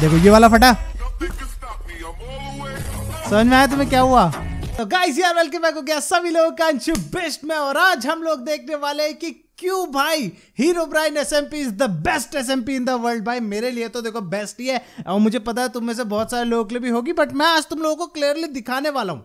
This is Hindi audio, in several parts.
देखो, ये वाला फटा। समझ में आया तुम्हें क्या हुआ? तो गाइस यार वेलकम बैक हो गया सभी लोगों का अंशु बेस्ट में। और आज हम लोग देखने वाले हैं कि क्यों भाई Herobrine S M P is the best S M P in the world भाई, मेरे लिए तो देखो बेस्ट ही है। और मुझे पता है तुम में से बहुत सारे लोगों के लिए भी होगी बट मैं आज तुम लोगों को क्लियरली दिखाने वाला हूँ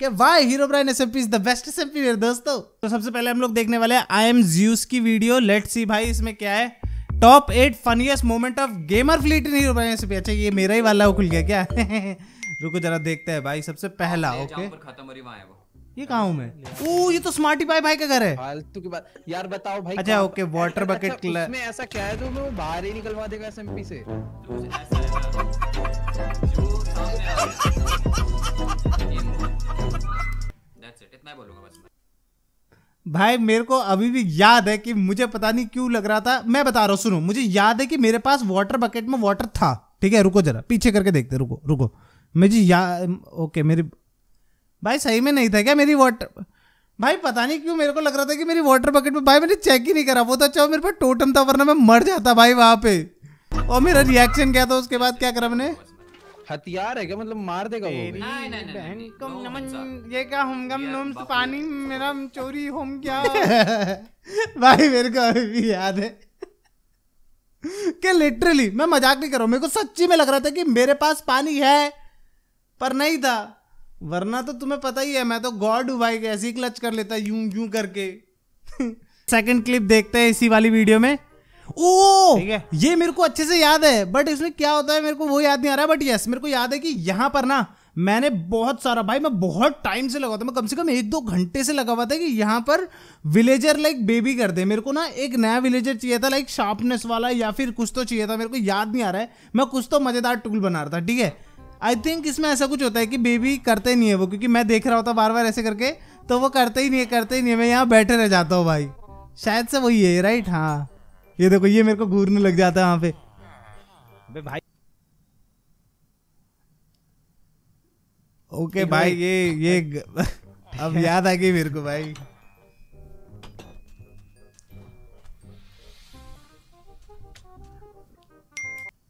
कि why Herobrine S is the best S मेरे दोस्तों। तो सबसे पहले हम लोग देखने वाले आई एम ज्यूस की वीडियो लेट सी भाई, इसमें क्या है? Top eight funniest moment of GamerFleet in Herobrine S अच्छा ये मेरा ही वाला खुल गया क्या? रुको जरा देखते हैं भाई सबसे पहला ओके खत्म रही वहाँ वो। ये कहा हूँ मैं? ओ ये तो स्मार्टी पाई भाई का घर है। फालतू की बात। यार बताओ भाई अच्छा ओके वाटर बकेट अच्छा, उसमें ऐसा क्या है जो मैं बाहर ही निकलवा देगा एसएमपी से? इतना ही बोलूँगा बस भाई, मेरे को अभी भी याद है कि मुझे पता नहीं क्यों लग रहा था। मैं बता रहा हूँ, सुनो, मुझे याद है कि मेरे पास वाटर बकेट में वाटर था। ठीक है, रुको जरा, पीछे करके देखते रुको रुको। मुझे याद ओके, मेरी, भाई, सही में नहीं था क्या मेरी वाटर भाई, पता नहीं क्यों मेरे को लग रहा था कि मेरी वाटर बकेट में, भाई, मैंने चेक ही नहीं करा। वो तो अच्छा मेरे पास टोटम था, वरना मैं मर जाता भाई वहाँ पे। और मेरा रिएक्शन क्या था उसके बाद? क्या करा मैंने? हथियार है क्या? मतलब मार देगा वो नहीं नहीं नहीं, बहन को नमन ये क्या होमगम नोम पानी मेरा चोरी होम क्या? भाई मेरे को अभी भी याद है। कि लिटरली मैं मज़ाक नहीं कर रहा हूँ मेरे को सच्ची में लग रहा था कि मेरे पास पानी है पर नहीं था। वरना तो तुम्हें पता ही है मैं तो गॉड हूँ भाई ऐसे ही क्लच कर लेता यूँ यूँ करके। सेकंड क्लिप देखते हैं इसी वाली वीडियो में। ओ ठीक है। ये मेरे को अच्छे से याद है बट इसमें क्या होता है मेरे को वो याद नहीं आ रहा बट यस मेरे को याद है कि यहाँ पर ना मैंने बहुत सारा भाई मैं बहुत टाइम से लगा था मैं कम से कम एक दो घंटे से लगा हुआ था कि यहाँ पर विलेजर लाइक बेबी कर दे। मेरे को ना एक नया विलेजर चाहिए था लाइक शार्पनेस वाला या फिर कुछ तो चाहिए था मेरे को याद नहीं आ रहा है। मैं कुछ तो मज़ेदार टूल बना रहा था ठीक है? आई थिंक इसमें ऐसा कुछ होता है कि बेबी करते नहीं है वो क्योंकि मैं देख रहा होता बार बार ऐसे करके तो वो करते ही नहीं है करते ही नहीं है मैं यहाँ बैठे रह जाता हूँ भाई। शायद से वही है राइट हाँ। ये देखो ये मेरे को घूरने लग जाता है वहाँ पे। भाई। ओके भाई ये ये अब याद आ गई मेरे को भाई।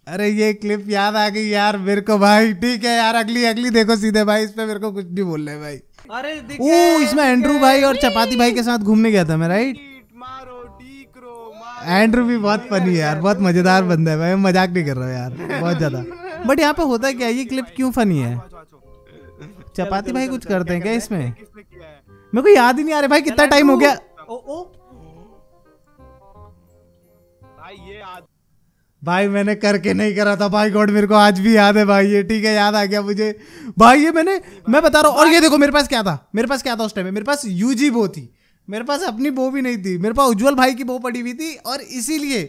अरे ये क्लिप याद आ गई यार मेरे को भाई। ठीक है यार अगली अगली देखो सीधे भाई इस पे मेरे को कुछ नहीं बोलना है भाई। अरे ओ इसमें एंड्रू भाई और चपाती भाई के साथ घूमने गया था मैं राइट एंड्रू भी बहुत फनी है यार बहुत मज़ेदार बंदा है। भाई मैं मज़ाक नहीं कर रहा हूँ यार बहुत ज़्यादा। बट यहाँ पे होता क्या है ये क्लिप क्यों फनी है? चपाती भाई कुछ करते हैं क्या इसमें? मेरे को याद ही नहीं आ रहा भाई कितना टाइम हो गया। भाई ये आज भाई मैंने करके नहीं करा था। भाई गॉड मेरे को आज भी याद है भाई ये ठीक है याद आ गया मुझे। भाई ये मैंने मैं बता रहा हूँ और ये देखो मेरे पास क्या था? मेरे पास क्या था उस टाइम में मेरे पास यूजी वो थी। मेरे पास अपनी बो भी नहीं थी। मेरे पास उज्जवल भाई की बो पड़ी हुई थी और इसीलिए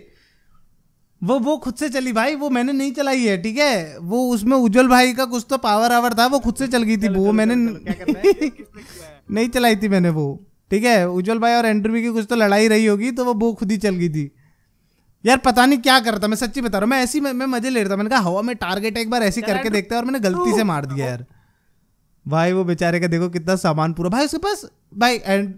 वो वो खुद से चली भाई वो मैंने नहीं चलाई है ठीक है? वो उसमें उज्जवल भाई का कुछ तो पावर आवर था वो खुद से चल गई थी वो मैंने नहीं चलाई थी मैंने वो ठीक है? उज्जवल भाई और एंड्रू की कुछ तो लड़ाई रही होगी तो वो वो खुद ही चल गई थी। यार पता नहीं क्या करता मैं सच्ची बता रहा हूँ मैं ऐसी मैं, मैं मज़े ले रहा था मैंने कहा हवा में टारगेट एक बार ऐसी करके देखते हैं और मैंने गलती से मार दिया यार। भाई वो बेचारे का देखो कितना सामान पूरा। भाई उसके पास भाई एंड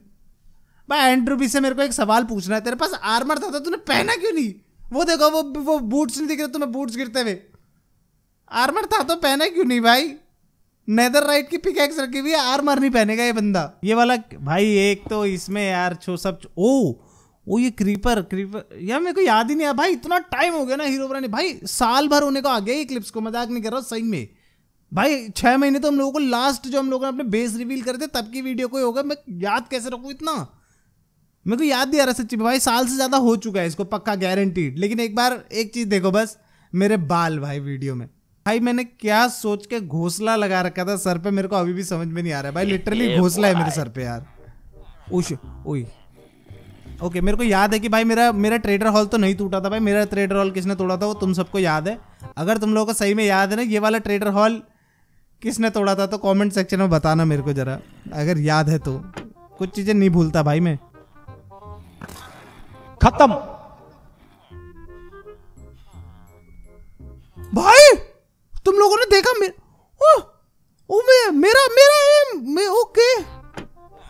भाई एंड्रू भी से मेरे को एक सवाल पूछना है, तेरे पास आर्मर था तो तूने पहना क्यों नहीं? वो देखो, वो वो बूट्स नहीं दिख रहे, तुम्हें बूट्स गिरते हुए। आर्मर था तो पहना क्यों नहीं भाई? नेदर राइट की पिकैक्स रखी हुई है आर्मर नहीं पहनेगा ये बंदा। ये वाला, भाई, एक तो इसमें यार छो, सब ओ ओ, ये क्रीपर क्रीपर यार मेरे को याद ही नहीं आया। भाई, इतना टाइम हो गया ना हीरो बनाने। भाई, साल भर होने को आ गया ये क्लिप्स को, मज़ाक नहीं कर रहा सही में। भाई, छह महीने तो हम लोगों को लास्ट जो हम लोगों ने अपने बेस रिवील करे थे, तब की वीडियो कोई होगा। मैं याद कैसे रखूँ इतना? मेरे को याद नहीं आ रहा सच्ची भाई साल से ज़्यादा हो चुका है इसको पक्का गारंटीड लेकिन एक बार एक चीज़ देखो बस मेरे बाल भाई वीडियो में। भाई मैंने क्या सोच के घोसला लगा रखा था सर पे मेरे को अभी भी समझ में नहीं आ रहा है। भाई लिटरली घोसला है मेरे सर पे यार। उश ओई ओके मेरे को याद है कि भाई मेरा मेरा ट्रेडर हॉल तो नहीं टूटा था भाई मेरा ट्रेडर हॉल किसने तोड़ा था वो तुम सबको याद है। अगर तुम लोगों को सही में याद है ना ये वाला ट्रेडर हॉल किसने तोड़ा था तो कमेंट सेक्शन में बताना मेरे को जरा अगर याद है तो। कुछ चीज़ें नहीं भूलता भाई मैं। खत्म। भाई तुम लोगों ने देखा मेरे ओ, ओ मे, मेरा मेरा एम मैं ओके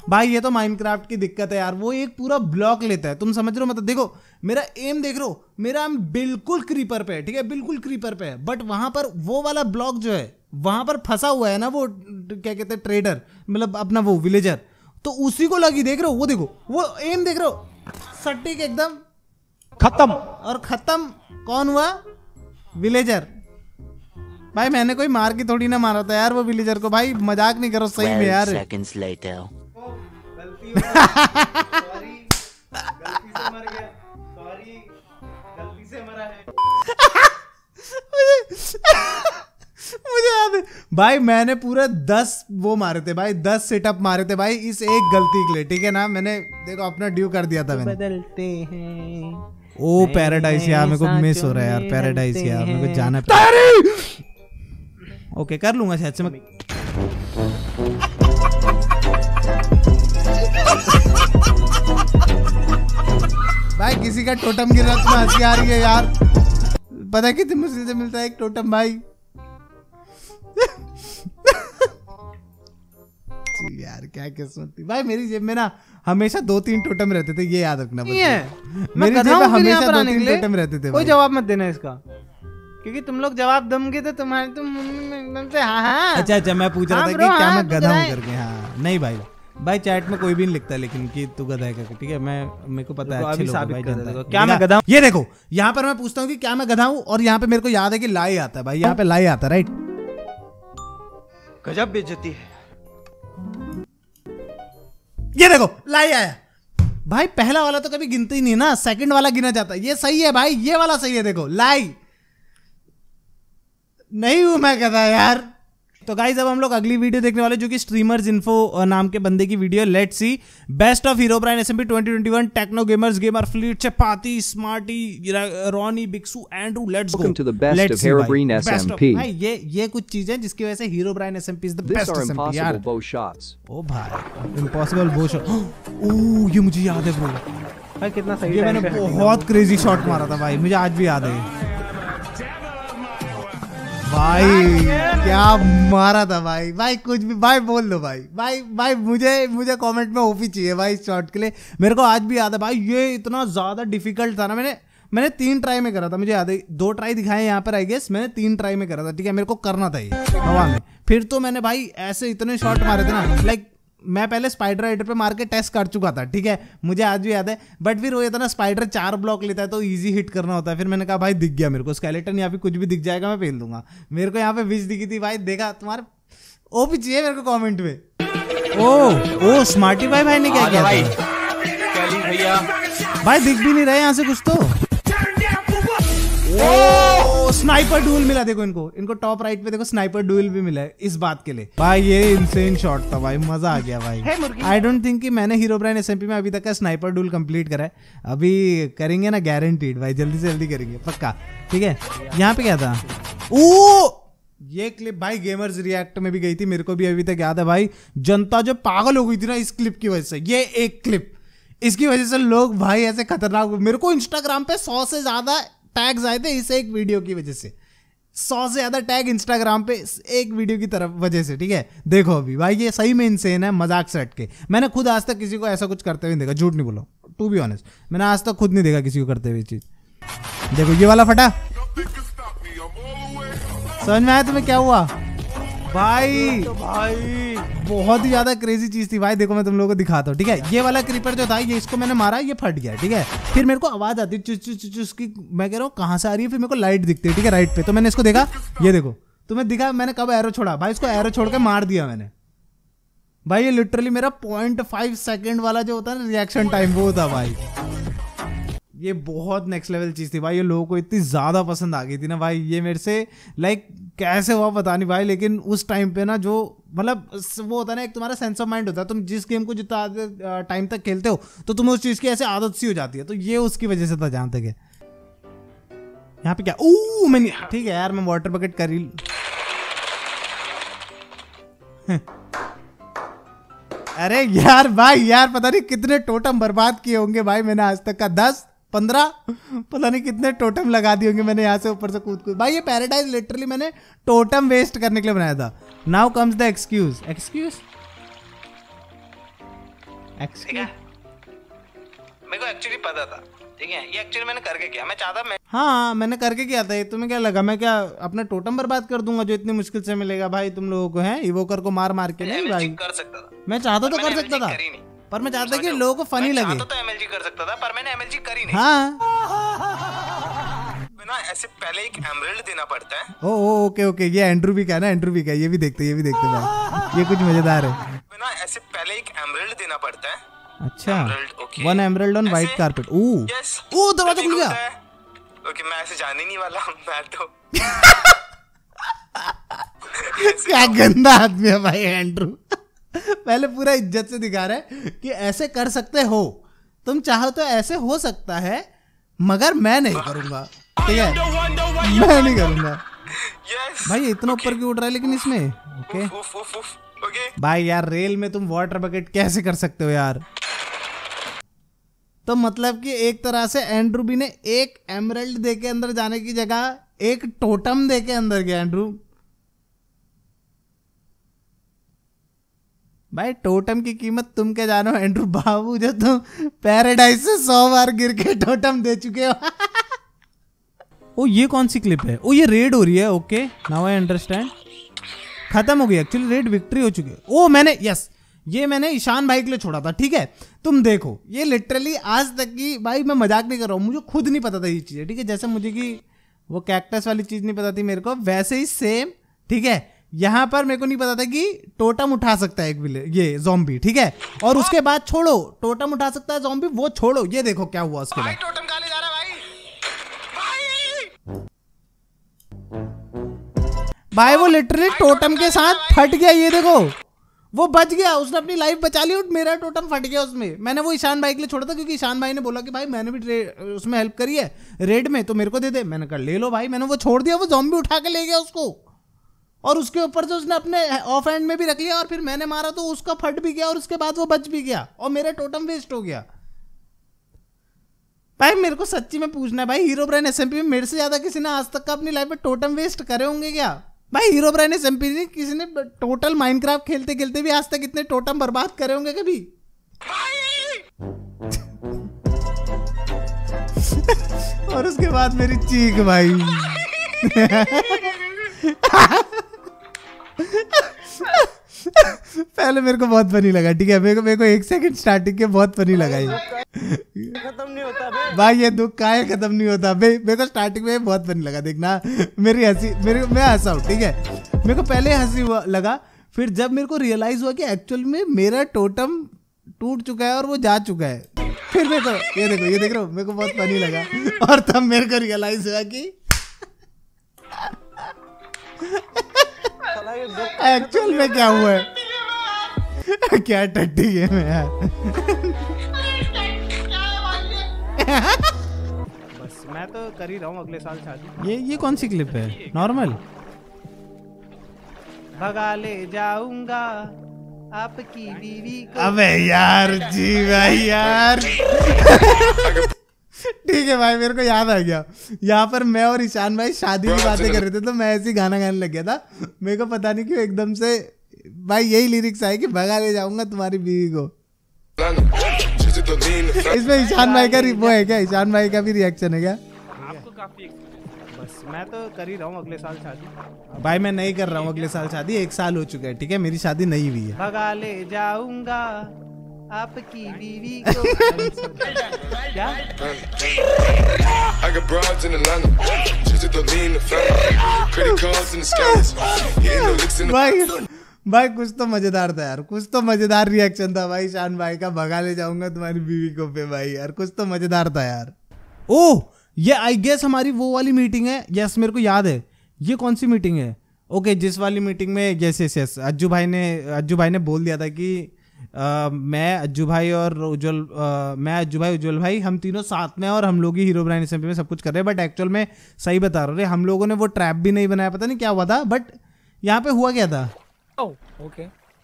भाई ये तो माइनक्राफ्ट की दिक्कत है यार वो एक पूरा ब्लॉक लेता है। तुम समझ रहे हो? मतलब देखो मेरा एम देख रहे हो? मेरा एम बिल्कुल क्रीपर पे है ठीक है? बिल्कुल क्रीपर पे है। बट वहाँ पर वो वाला ब्लॉक जो है वहाँ पर फंसा हुआ है ना वो क्या कहते हैं ट्रेडर मतलब अपना वो विलेजर तो उसी को लगी देख रहे हो? वो देखो वो एम देख रहे हो? सटीक एकदम खत्म। और खत्म। कौन हुआ? विलेजर भाई मैंने कोई मार के थोड़ी ना मारा था यार वो विलेजर को। भाई मज़ाक नहीं करो सही में यार। Seconds later. मुझे याद है। भाई मैंने पूरा दस वो मारे थे भाई दस सेटअप मारे थे भाई इस एक गलती के लिए ठीक है ना? मैंने देखो अपना ड्यू कर दिया था मैंने। बदलते हैं। ओ पैराडाइज यार मेरे को मिस हो रहा है यार पैराडाइज यार मेरे को जाना ओके कर लूँगा शायद से मैं। भाई किसी का टोटम गिर रहा तुम्हें हँसी आ रही है यार। पता है कितनी मुश्किल से मिलता है एक टोटम भाई? जी यार क्या किस्मत थी। भाई मेरी जेब में ना हमेशा दो तीन टोटम रहते थे ये याद रखना नहीं है मेरी जेब में हूँ हमेशा दो तीन टोटम रहते थे कोई जवाब मत देना इसका क्योंकि तुम लोग जवाब दोगे तो तुम्हारे तुम एकदम से हाँ हाँ। अच्छा अच्छा मैं पूछ रहा हाँ था कि क्या हाँ, मैं गधा हूँ करके हाँ। नहीं भाई भाई चैट में कोई भी नहीं लिखता लेकिन कि तू गधा है करके ठीक है? मैं मेरे को पता है अच्छे लोग भाई जानता है। क्या मैं गधा हूँ? ये देखो यहाँ पर मैं पूछता हूँ कि क्या मैं गधा हूँ और यहाँ पे मेरे को याद है कि लाई आता है भाई यहाँ पे लाई आता है राइट गजब बेइज्जती है। ये देखो लाई आया। भाई, पहला वाला तो कभी गिनती ही नहीं ना। सेकंड वाला गिना जाता है। ये सही है भाई, ये वाला सही है, देखो लाई नहीं हूँ मैं कहता यार। तो गाइज़ अब हम लोग अगली वीडियो देखने वाले जो कि स्ट्रीमर्स इन्फो नाम के बंदे की video let see best of Herobrine SMP 2021 techno gamers GamerFleet Chapati smarty Ronny बिक्सू Andrew let's go Welcome to the best of Herobrine SMP. भाई ये ये कुछ चीज़ें जिसकी वजह से Herobrine SMP is the best SMP यार impossible bow ओ भाई इम्पॉसिबल बो शॉट ओह ये मुझे याद है ब्रो भाई कितना सही ये मैंने बहुत क्रेजी शॉट मारा था भाई। मुझे आज भी याद है। भाई क्या मारा था भाई। भाई कुछ भी भाई बोल लो भाई। भाई भाई मुझे मुझे कमेंट में ओपी चाहिए भाई इस शॉट के लिए। मेरे को आज भी याद है भाई ये इतना ज़्यादा डिफ़िकल्ट था ना मैंने मैंने तीन ट्राई में करा था। मुझे याद है दो ट्राई दिखाए यहाँ पर आई गेस मैंने तीन ट्राई में करा था ठीक है? मेरे को करना था ये हवा में। फिर तो मैंने भाई ऐसे इतने शॉट मारे थे ना लाइक मैं पहले स्पाइडर राइडर पे मार के टेस्ट कर चुका था ठीक है? मुझे आज भी याद है। बट फिर वो ये था ना स्पाइडर चार ब्लॉक लेता है तो इजी हिट करना होता है। फिर मैंने कहा भाई दिख गया मेरे को। स्केलेटन या फिर कुछ भी दिख जाएगा मैं फेल दूँगा। मेरे को यहाँ पे विश दिखी थी भाई देखा तुम्हारे ओ भी चाहिए मेरे को कॉमेंट में? ओ ओ स्मार्टी भाई भाई ने क्या किया भाई। भैया। भाई दिख भी नहीं रहे यहाँ से कुछ तो। स्नाइपर डूल मिला देखो इनको। इनको टॉप राइट पे देखो स्नाइपर डूल भी मिला है इस बात के लिए। भाई ये इनसेन शॉट था भाई मज़ा आ गया भाई। आई डोंट थिंक कि मैंने हीरो ब्रांड एसएमपी में अभी तक का स्नाइपर डुअल कंप्लीट करा है। अभी करेंगे ना गारंटीड भाई जल्दी से जल्दी करेंगे पक्का। ठीक है? यहाँ पे क्या था? ओ ये क्लिप भाई गेमर्स रिएक्ट में भी गई थी मेरे को भी अभी तक याद है भाई। जनता जो पागल हो गई थी ना इस क्लिप की वजह से ये एक क्लिप इसकी वजह से लोग भाई ऐसे खतरनाक मेरे को इंस्टाग्राम पे सौ से ज़्यादा टैग्स आए थे इस एक वीडियो की वजह से। सौ से ज़्यादा टैग इंस्टाग्राम पे एक वीडियो की तरफ़ वजह से ठीक है? देखो अभी भाई ये सही में इंसेन है मज़ाक से हटके। मैंने खुद आज तक किसी को ऐसा कुछ करते हुए नहीं देखा झूठ नहीं बोलो टू बी ऑनेस्ट मैंने आज तक खुद नहीं देखा किसी को करते हुए चीज़। देखो ये वाला फटा। समझ में आया तुम्हें क्या हुआ? भाई भाई, बहुत ही ज़्यादा क्रेजी चीज़ थी भाई। देखो, मैं तुम लोगों को दिखाता हूँ, ठीक है? ये वाला क्रीपर जो था, ये इसको मैंने मारा, ये फट गया, ठीक है? फिर मेरे को आवाज़ आती, चुस चुस चुस की मैं कह रहा हूँ, कहाँ से आ रही है? फिर मेरे को लाइट दिखती है, ठीक है? राइट पे। तो मैंने इसको देखा, ये देखो, तुम्हें दिखा, मैंने कब एरो छोड़ा? भाई, इसको एरो छोड़ के मार दिया मैंने। भाई, ये लिटरली मेरा पॉइंट फाइव सेकेंड वाला जो होता है ना रिएक्शन टाइम वो था भाई। ये बहुत नेक्स्ट लेवल चीज़ थी। भाई, ये लोगों को इतनी ज़्यादा पसंद आ गई थी ना भाई। ये मेरे से लाइक कैसे हुआ पता नहीं भाई, लेकिन उस टाइम पे ना जो मतलब वो होता है ना, एक तुम्हारा सेंस ऑफ़ माइंड होता है। तुम जिस गेम को जितना टाइम तक खेलते हो तो तुम्हें उस चीज़ की ऐसे आदत सी हो जाती है। तो ये उसकी वजह से था जहाँ तक है। यहाँ पे क्या? ओ मैंने ठीक है यार, मैं वाटर बकेट कर ही अरे यार, भाई, यार, पता नहीं कितने टोटम बर्बाद किए होंगे भाई मैंने आज तक का। दस पंद्रह? पता नहीं कितने टोटम लगा दिए होंगे मैंने यहाँ से ऊपर से कूद कूद भाई ये पैराडाइज लिटरली मैंने टोटम वेस्ट करने के लिए बनाया था। Now comes the excuse excuse मेरे को एक्चुअली पता था। ठीक है ये एक्चुअली मैंने करके किया। मैं चाहता मैं हाँ मैंने करके क्या था। ये तुम्हें क्या लगा? मैं क्या अपना टोटम बर्बाद कर दूँगा जो इतनी मुश्किल से मिलेगा? भाई तुम लोगों को है इवोकर को मार मार के नहीं भाई। कर सकता था। मैं चाहता तो कर सकता था। पर मैं चाहता कि लोगों को फनी लगे। तो एमएलजी कर सकता था पर मैंने एमएलजी करी नहीं। हाँ। ना ऐसे पहले एक एमरल्ड देना पड़ता है। ओ ओ ओके ओके ये एंड्रू भी का ना एंड्रू भी का ये भी देखते ये भी देखते भाई ये कुछ मज़ेदार है। ना ऐसे पहले एक एमरल्ड देना पड़ता है। अच्छा। One emerald on white carpet oh oh दरवाज़ा खुल गया। ओके मैं ऐसे जाने नहीं वाला मैं तो क्या गंदा आदमी है भाई एंड्रू पहले पूरा इज़्ज़त से दिखा रहा है कि ऐसे कर सकते हो। तुम चाहो तो ऐसे हो सकता है मगर मैं नहीं करूँगा। ठीक है? मैं नहीं करूँगा। भाई इतना ऊपर क्यों उड़ रहा है लेकिन इसमें? ओके भाई यार रेल में तुम वाटर बकेट कैसे कर सकते हो यार? तो मतलब कि एक तरह से एंड्रू भी ने एक एमरल्ड दे के अंदर जाने की जगह एक टोटम दे के अंदर गया एंड्रू भाई टोटम की कीमत तुम क्या जानो एंड्रू बाबू जो तुम पैराडाइज से सौ बार गिर के टोटम दे चुके हो। ओ, ये कौन सी क्लिप है? ओ, ये रेड हो रही है ओके नाउ आई अंडरस्टैंड खत्म हो गई एक्चुअली रेड विक्ट्री हो चुकी है। ओ, मैंने यस ये मैंने ईशान भाई के लिए छोड़ा था, ठीक है? तुम देखो, ये लिटरली आज तक की, भाई, मैं मज़ाक नहीं कर रहा हूँ, मुझे खुद नहीं पता था ये चीज़ें, ठीक है? जैसे मुझे कि वो कैक्टस वाली चीज़ नहीं पता थी मेरे को, वैसे ही सेम ठीक है? यहाँ पर मेरे को नहीं पता था कि टोटम उठा सकता है एक विले ये जॉम्बी ठीक है? और उसके बाद छोड़ो टोटम उठा सकता है जॉम्बी वो छोड़ो ये देखो क्या हुआ उसके बाद। टोटम जा रहा भाई? भाई! भाई वो लिटरली टोटम के साथ फट गया ये देखो। वो बच गया उसने अपनी लाइफ बचा ली और मेरा टोटम फट गया उसमें। मैंने वो ईशान भाई के लिए छोड़ा था क्योंकि ईशान भाई ने बोला कि भाई मैंने भी उसमें हेल्प करी है रेड में तो मेरे को दे दे। मैंने कहा ले लो भाई मैंने वो छोड़ दिया वो जॉम्बी उठा के ले गया उसको। और उसके ऊपर से उसने अपने ऑफ़ हैंड में भी रख लिया और फिर मैंने मारा तो उसका फट भी गया और उसके बाद वो बच भी गया और मेरा टोटम वेस्ट हो गया। भाई, मेरे को सच्ची में पूछना है, भाई हीरो ब्राइन एस में मेरे से ज़्यादा किसी ने आज तक का अपनी लाइफ में टोटम वेस्ट करे होंगे क्या? भाई हीरो ब्राइन एसएमपी ने किसी ने टोटल माइनक्राफ्ट खेलते खेलते भी आज तक इतने टोटम बर्बाद करे होंगे कभी? और उसके बाद मेरी चीख, भाई। पहले मेरे को बहुत फनी लगा ठीक है? मेरे को मेरे को एक सेकंड स्टार्टिंग के बहुत फनी लगा ये। खत्म नहीं होता बे भाई ये दुख काहे खत्म नहीं होता। बे मेरे को स्टार्टिंग में बहुत फनी लगा देखना। मेरी हँसी मेरे मैं हंसा हूँ ठीक है? मेरे को पहले हँसी हुआ लगा फिर जब मेरे को रियलाइज़ हुआ कि एक्चुअल में मेरा टोटम टूट चुका है और वो जा चुका है। फिर मेरे को ये देखो ये देख रहे हो मेरे को बहुत फनी लगा। और तब मेरे को रियलाइज़ हुआ कि एक्चुअल में क्या हुआ? है क्या टट्टी गेम है यार? बस मैं तो कर ही रहा हूँ अगले साल शादी। ये ये कौन सी क्लिप है? नॉर्मल भगा ले जाऊँगा आपकी बीवी को। अबे यार जी भाई यार। ठीक है भाई मेरे को याद आ गया। यहाँ पर मैं और ईशान भाई शादी की बातें कर रहे थे तो मैं ऐसे ही गाना गाने लग गया था। मेरे को पता नहीं क्यों एकदम से भाई यही लिरिक्स आए कि भगा ले जाऊँगा तुम्हारी बीवी को। इसमें ईशान भाई का वो है क्या? ईशान भाई का भी रिएक्शन है क्या? आपको काफ़ी बस मैं तो कर ही रहा हूँ अगले साल शादी। भाई मैं नहीं कर रहा हूँ अगले साल शादी एक साल हो चुका है ठीक है? मेरी शादी नहीं हुई है। भगा ले जाऊँगा। आपकी बीवी को क्या? I got broads in Atlanta. Just to lean the family. Credit cards in the scams. Hitting the licks in the भाई भाई कुछ तो मज़ेदार था यार। कुछ तो मज़ेदार रिएक्शन था भाई शान भाई का। भगा ले जाऊँगा तुम्हारी बीवी को पे भाई यार। कुछ तो मज़ेदार था यार। ओह ये आई गेस हमारी वो वाली मीटिंग है। यस मेरे को याद है। ये कौन सी मीटिंग है? ओके जिस वाली मीटिंग में यस यस यस अज्जू भाई ने अज्जू भाई ने बोल दिया था कि अ, मैं अज्जू भाई और उज्जवल मैं अज्जू भाई उज्जवल भाई हम तीनों साथ में और हम लोग ही हीरो ब्राइन एसएमपी में सब कुछ कर रहे हैं बट एक्चुअल में सही बता रहे हम लोगों ने वो ट्रैप भी नहीं बनाया पता नहीं क्या हुआ था बट यहाँ पे हुआ क्या था?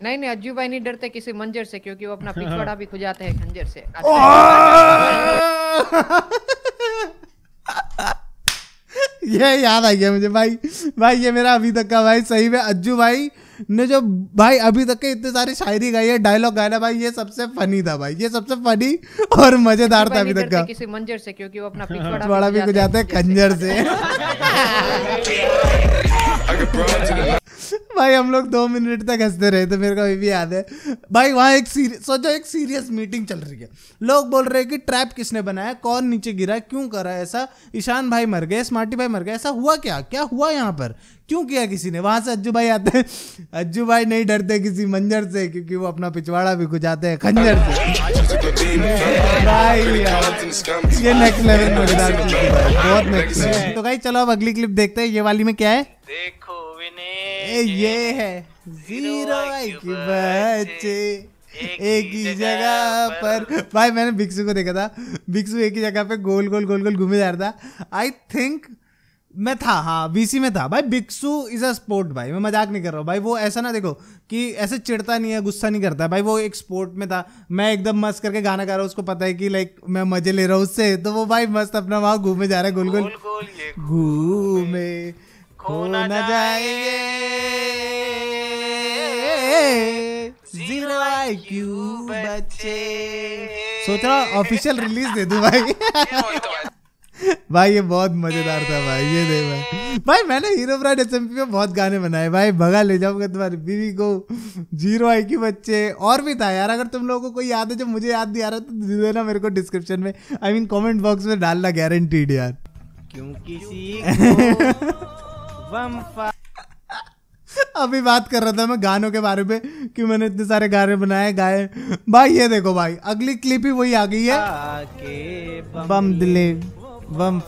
नहीं नहीं अज्जू भाई नहीं डरते किसी मंजर से क्योंकि वो अपना पिछवाड़ा भी खुजाते हैं खंजर से। ये याद आ गया मुझे भाई भाई ये मेरा अभी तक का भाई सही में अज्जू भाई ने जो भाई अभी तक के इतने सारी शायरी गाई है डायलॉग गाया भाई ये सबसे फनी था भाई। ये सबसे फनी और मज़ेदार था अभी तक का। किसी मंजर से क्योंकि वो अपना पिछवाड़ा बड़ा भी गुजाते है खंजर से। भाई, हम लोग दो मिनट तक हँसते रहे थे, मेरे को अभी भी याद है। भाई, वहाँ एक सीरियस सोचो, एक सीरियस मीटिंग चल रही है। लोग बोल रहे हैं कि ट्रैप किसने बनाया, कौन नीचे गिरा, क्यों करा ऐसा? ईशान भाई मर गए स्मार्टी भाई मर गए, ऐसा हुआ क्या? क्या हुआ यहाँ पर? क्यों किया किसी ने? वहाँ से अज्जू भाई आते हैं। अज्जू भाई नहीं डरते किसी मंजर से, क्योंकि वो अपना पिछवाड़ा भी खुजाते हैं खंजर से. ये नेक्स्ट लेवल मज़ेदार बहुत नेक्स्ट तो भाई चलो अब अगली क्लिप देखते हैं, ये वाली में क्या है? देखो विने ए, ये है ज़ीरो बच्चे एक ही जगह पर। भाई मैंने बिक्सू को देखा था। बिक्सू एक ही जगह पे गोल गोल गोल गोल घूमे जा रहा था। आई थिंक मैं था हाँ बीसी में था। भाई बिक्सू इज़ अ स्पोर्ट भाई। मैं मज़ाक नहीं कर रहा हूँ। भाई वो ऐसा ना देखो कि ऐसे चिढ़ता नहीं है गुस्सा नहीं करता भाई वो एक स्पोर्ट में था। मैं एकदम मस्त करके गाना गा रहा हूँ। उसको पता है कि लाइक मैं मज़े ले रहा हूँ उससे। तो वो भाई मस्त अपना वहाँ घूमे जा रहा है गोल गोल। गोल गोल घूमे। खो न जाएँगे। ज़ीरो आईक्यू बच्चे। सोच रहा ऑफिशियल रिलीज़ दे दूँ भाई। भाई ये बहुत मज़ेदार था भाई ये दे भाई। भाई मैंने हीरो ब्रांड एसएमपी में बहुत गाने बनाए। भाई भगा ले जाऊँगा तुम्हारी बीवी को। ज़ीरो आई की बच्चे और भी था यार। अगर तुम लोगों को कोई याद है जो मुझे याद नहीं आ रहा तो दे देना मेरे को डिस्क्रिप्शन में। आई मीन कमेंट बॉक्स में डालना गारंटीड यार। क्यों किसी को? वंफा अभी बात कर रहा था मैं गानों के बारे में कि मैंने इतने सारे गाने बनाए गाए। भाई ये देखो भाई अगली क्लिप ही वही आ गई है। बम दिले। बम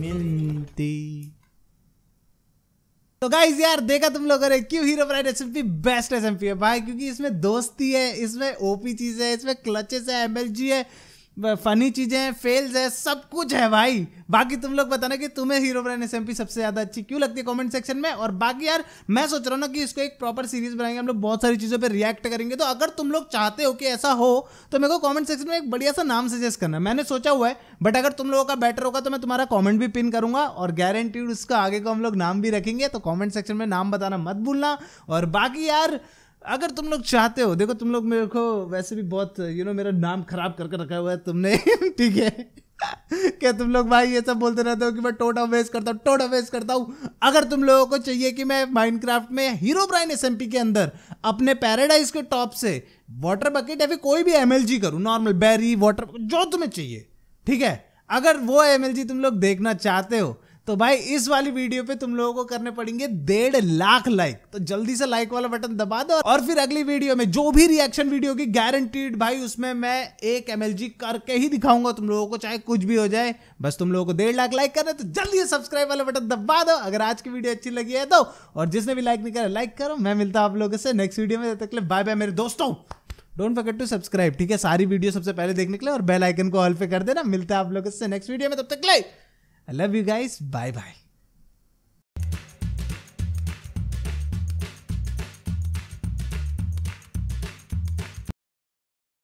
मिलती। तो गाइस यार देखा तुम लोगों ने क्यों Herobrine SMP best SMP है? भाई क्योंकि इसमें दोस्ती है इसमें ओपी चीज़ है इसमें क्लचेस है एमएलजी है। फनी चीज़ें फेल्स है, सब कुछ है भाई। बाकी तुम लोग बताना कि तुम्हें हीरो ब्रांड एसएमपी सबसे ज़्यादा अच्छी क्यों लगती है कमेंट सेक्शन में? और बाकी यार, मैं सोच रहा हूँ ना कि इसको एक प्रॉपर सीरीज़ बनाएँगे, हम लोग बहुत सारी चीज़ों पे रिएक्ट करेंगे। तो अगर तुम लोग चाहते हो कि ऐसा हो तो मेरे को कॉमेंट सेक्शन में एक बढ़िया सा नाम सजेस्ट करना। मैंने सोचा हुआ है बट अगर तुम लोगों का बेटर होगा तो मैं तुम्हारा कॉमेंट भी पिन करूँगा और गारंटीड उसका आगे को हम लोग नाम भी रखेंगे। तो कॉमेंट सेक्शन में नाम बताना मत भूलना। और बाकी यार अगर तुम लोग चाहते हो, देखो तुम लोग मेरे को वैसे भी बहुत यू नो मेरा नाम खराब करके रखा हुआ है तुमने, ठीक है? क्या तुम लोग भाई ये सब बोलते रहते हो कि मैं टोटा वेस्ट करता हूँ, टोटा वेस्ट करता हूँ? अगर तुम लोगों को चाहिए कि मैं माइनक्राफ्ट में हीरो ब्राइन एस के अंदर अपने पैराडाइज के टॉप से वाटर बकेट या फिर कोई भी एम एल करूँ नॉर्मल बैरी वाटर जो तुम्हें चाहिए, ठीक है? अगर वो एमएलजी तुम लोग देखना चाहते हो तो भाई, इस वाली वीडियो पे तुम लोगों को करने पड़ेंगे डेढ़ लाख लाइक तो जल्दी से लाइक वाला बटन दबा दो और फिर अगली वीडियो में जो भी रिएक्शन वीडियो की गारंटीड भाई, उसमें मैं एक एम करके ही दिखाऊँगा तुम लोगों को, चाहे कुछ भी हो जाए. बस तुम लोगों को डेढ़ लाख लाइक करना तो जल्दी से सब्सक्राइब वाला बटन दबा दो. अगर आज की वीडियो अच्छी लगी है तो और जिसने भी लाइक नहीं करा लाइक करो. मैं मिलता हूँ आप लोगों से नेक्स्ट वीडियो में तक बाय बाय मेरे दोस्तों. डोंट फॉरगेट टू सब्सक्राइब ठीक है? सारी वीडियो सबसे पहले देखने के लिए और बेल आइकन को ऑल पे कर देना. मिलता है आप लोगों से नेक्स्ट वीडियो में, तब तक ले I love you guys bye bye